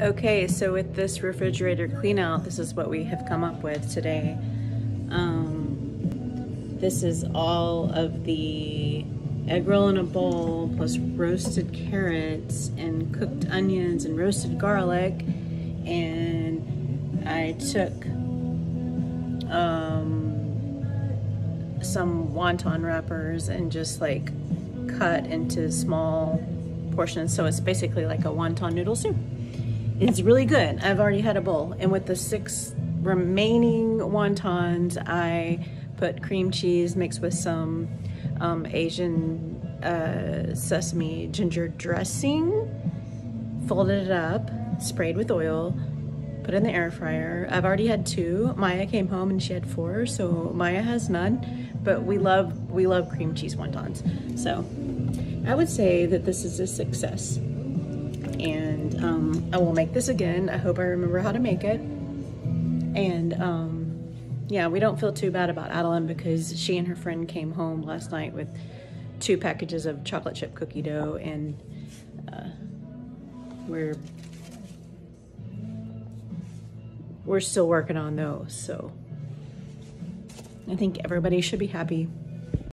Okay, so with this refrigerator clean out, this is what we have come up with today. Um, this is all of the egg roll in a bowl plus roasted carrots and cooked onions and roasted garlic. And I took um, some wonton wrappers and just like cut into small portions. So it's basically like a wonton noodle soup. It's really good. I've already had a bowl. And with the six remaining wontons, I put cream cheese mixed with some um, Asian uh, sesame ginger dressing, folded it up, sprayed with oil, put in the air fryer. I've already had two. Maya came home and she had four, so Maya has none. But we love we love cream cheese wontons. So I would say that this is a success and um, I will make this again. I hope I remember how to make it. And um, yeah, we don't feel too bad about Adeline because she and her friend came home last night with two packages of chocolate chip cookie dough and uh, we're we're still working on those. So I think everybody should be happy.